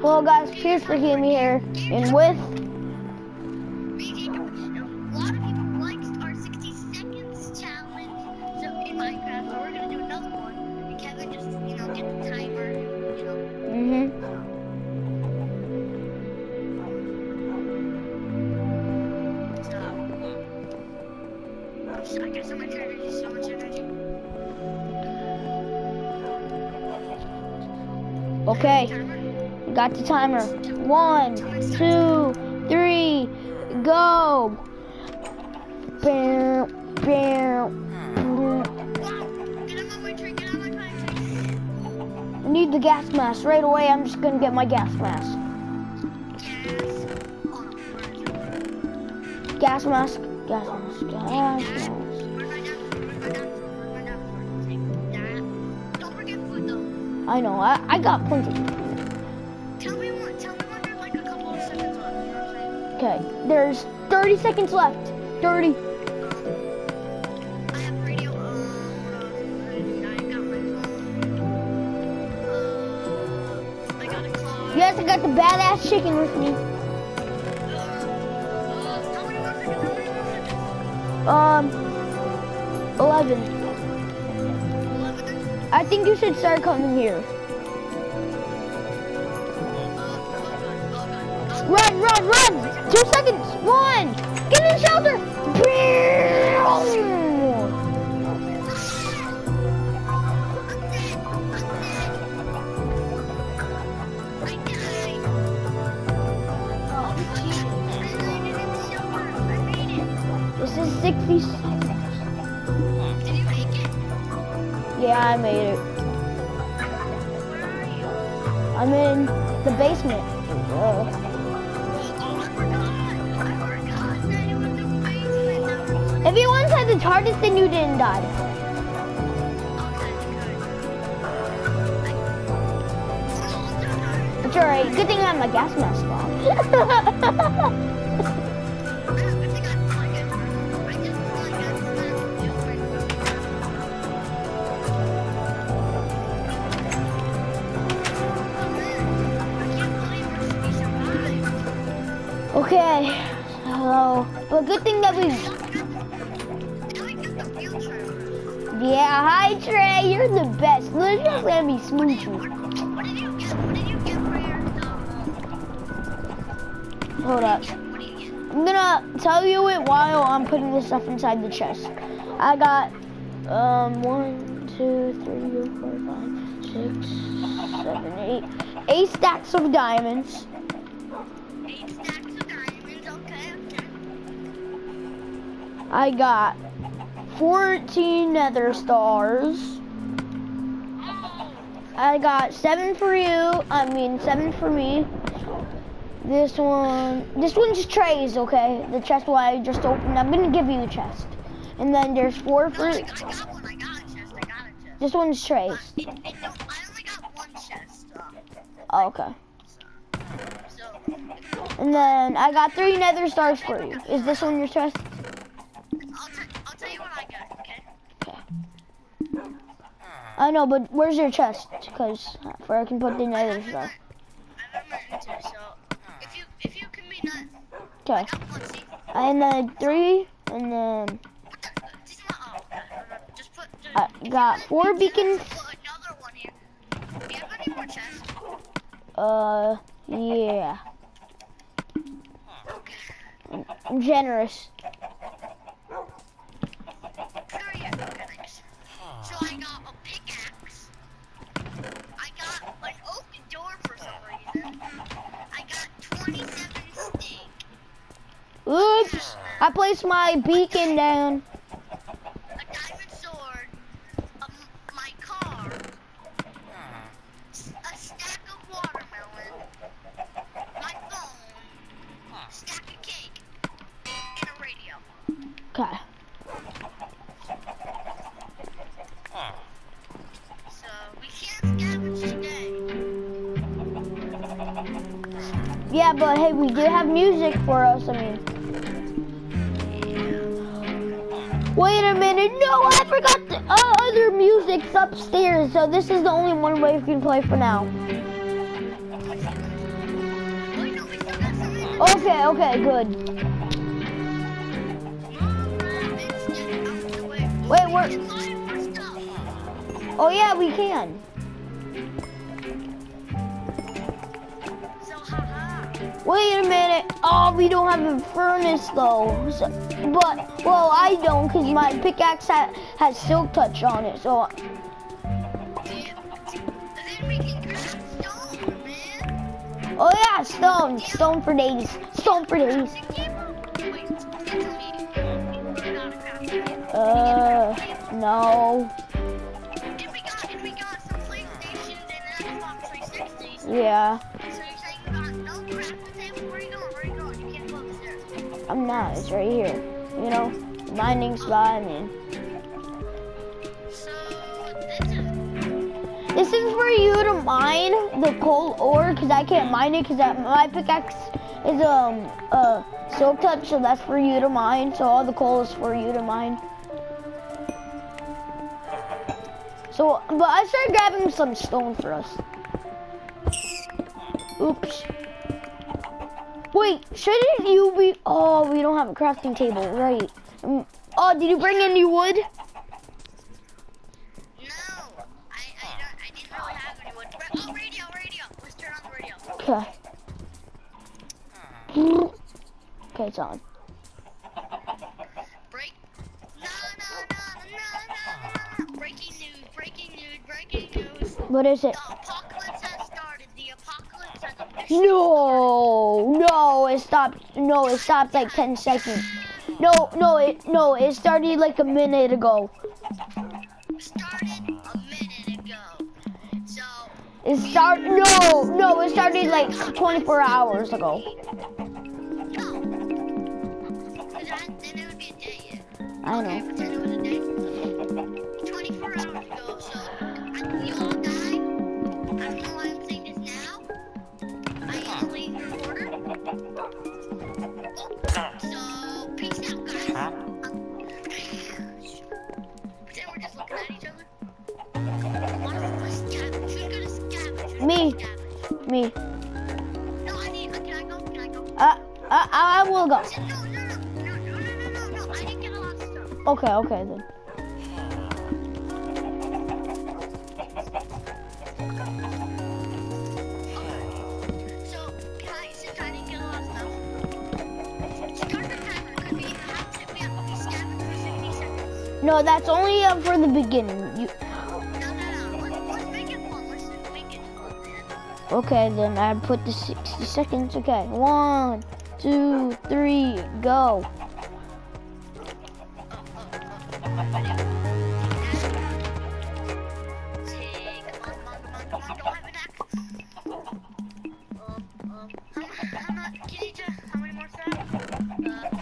Hello guys, cheers for getting me here. And with a lot of people liked our 60 seconds challenge so in Minecraft, so we're gonna do another one. And Kevin just, you know, get the timer, you know. mm-hmm. I got so much energy, so much energy. Okay. Got the timer. One, two, three, go. Bam, bam. I need the gas mask right away. I'm just gonna get my gas mask. Gas mask, gas mask, gas mask. I know, I, I got plenty. Okay, there's 30 seconds left. 30. I have radio, um, what else? I got my phone. Uh, I got a car. Yes, I got the badass chicken with me. How many more seconds? How many more seconds? Um, 11. 11? I think you should start coming here. Run, run, run! Two seconds. One. Get in the shelter. This is 60 seconds. Yeah, I made it. I'm in the basement. Uh, once had the TARDIS, then you didn't die. It's alright. Good thing I have my gas mask okay. So, but good thing that we. You're the best. Let's just let me smooch you. What did you get? Hold up. I'm gonna tell you it while I'm putting this stuff inside the chest. I got um one, two, three, four, five, six, seven, eight, eight stacks of diamonds. Eight stacks of diamonds. Okay, okay. I got 14 nether stars. I got seven for you. I mean, seven for me. This one, this one's trays, okay? The chest what I just opened. I'm gonna give you a chest. And then there's four no, for. I, I got one. I got a chest. I got a chest. This one's trays. Uh, it, it, no, I only got one chest. Uh, Oh, okay. so, And then I got three nether stars for you. Is this one your chest? I know, but where's your chest? Because where I can put the nether star. I have my so if you if you can be that, Okay. And then three, and then this is my okay, remember, just put. Just, I got four beacons. Put another one here. Do you have any more chests? Uh, yeah. I'm generous. I placed my beacon down. a diamond sword, um, my car, s- a stack of watermelon, my phone, stack of cake, and a radio. Okay. So we can't scavenge today. Yeah, but hey, we did have music for us. I mean, wait a minute. No, I forgot the uh, other music's upstairs. So this is the only one way we can play for now. Okay, okay, good. Wait, we're- Oh yeah, we can. Wait a minute. Oh, we don't have a furnace though. So, but well, I don't because my pickaxe ha has silk touch on it. So oh yeah, stone, stone for days, stone for days. Wait, tell me. It's right here. You know, So, this is this is for you to mine the coal ore because I can't mine it because my pickaxe is um uh silk touch, so that's for you to mine. So all the coal is for you to mine. So, but I started grabbing some stone for us. Oops. Wait, shouldn't you be? Oh, we don't have a crafting table, right? Um, oh, did you bring any wood? No, I, I, don't, I didn't really have any wood. Oh, radio, radio. Let's turn on the radio. Okay. Okay, it's on. Break. No, no, no, no, no, no. Breaking news, breaking news, breaking news. What is it? The No, no, it stopped. No, it stopped like 10 seconds. No, no, it no, it started like a minute ago. started a minute ago. So, It started. No, no, it started like 24 hours ago. no. Because then Uh, uh, I will go. Okay, okay then. No, that's only up for the beginning. You Okay, then I put the 60 seconds. Okay, one, two, three, go.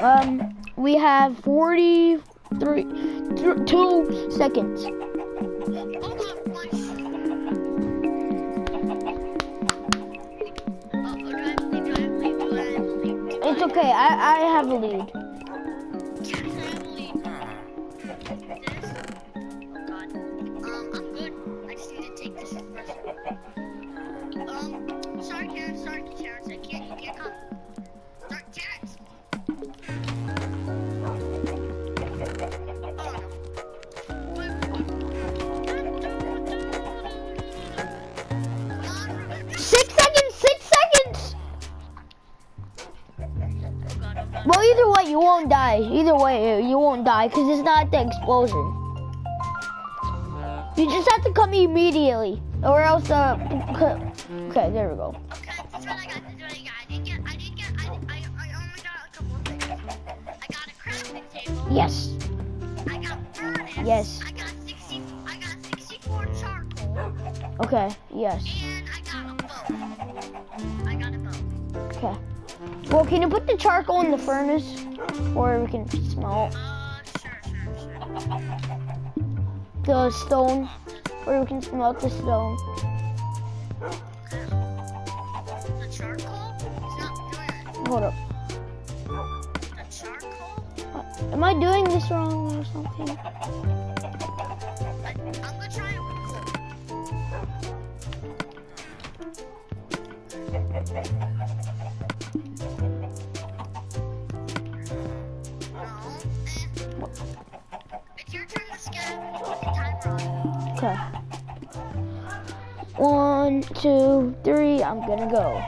Um, we have 43, th two seconds. I- I, have a lead. Die. Either way, you won't die because it's not the explosion. You just have to come immediately, or else uh. Okay, there we go. Yes. I got. Yes. I got sixty. I got sixty-four charcoal, Okay. Yes. and I got a bow. I got a. Okay. Well, can you put the charcoal in the furnace, or we can smelt Uh, the stone, or we can smelt the stone. Hold up. Am I doing this wrong or something? I, One, two, three. I'm gonna go.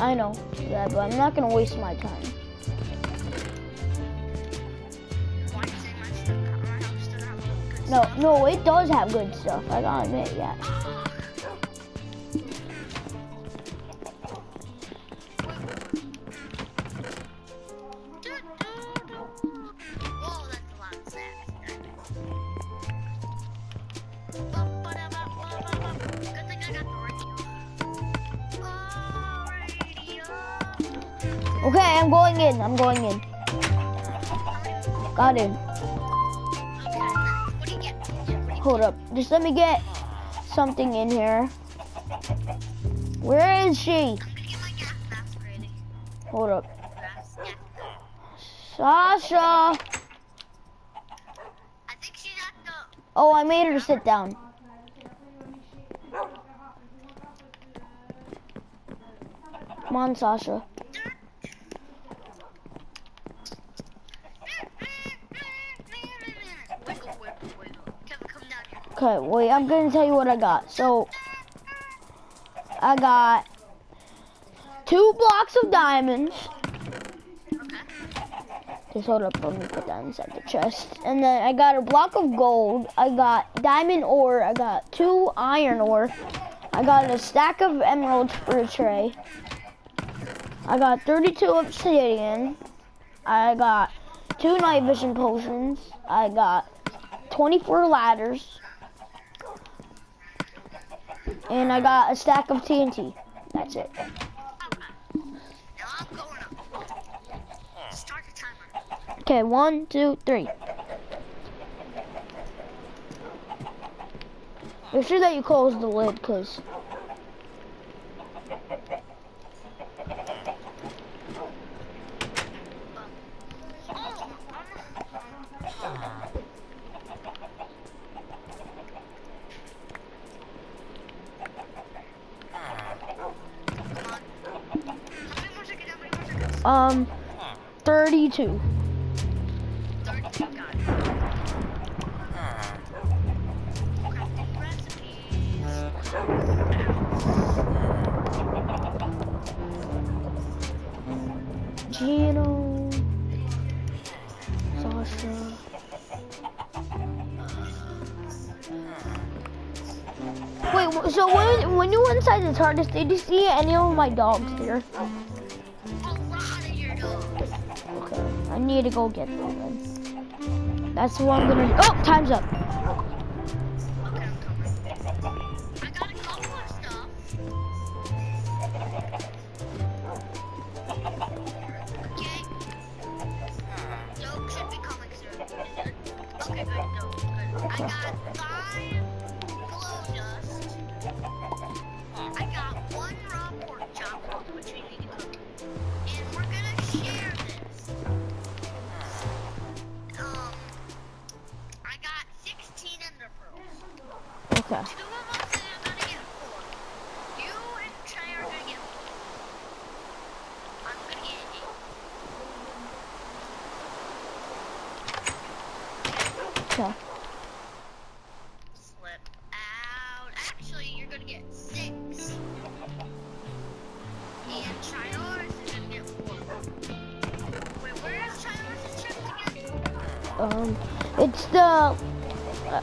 I know that, but I'm not gonna waste my time. Why say my stuff? My house doesn't have good No, no, it does have good stuff. I gotta admit, yeah. Do you Hold up. Just let me get something in here. Where is she? Hold up. Sasha! Oh, I made her sit down. Come on, Sasha. Wiggle, wiggle, wiggle. Kevin, come down here. Okay, wait, I'm gonna tell you what I got. So, I got two blocks of diamonds. Just hold up, let me put that inside the chest. And then I got a block of gold. I got diamond ore. I got two iron ore. I got a stack of emeralds for a tray. I got 32 obsidian. I got two night vision potions. I got 24 ladders. And I got a stack of TNT. That's it. Okay. One, two, three. Make sure that you close the lid, because um, 32. 32, got it. Crafting recipes. Gino, Sasha. Wait, so when when you went inside the TARDIS, did you see any of my dogs here? Need to go get them then. That's what I'm gonna. do. Oh, time's up. Eight. Okay. Slip out. Actually, you're gonna get six. And Chinoris is gonna get four. Wait, where is Chinoris' chest again? Um, it's the uh,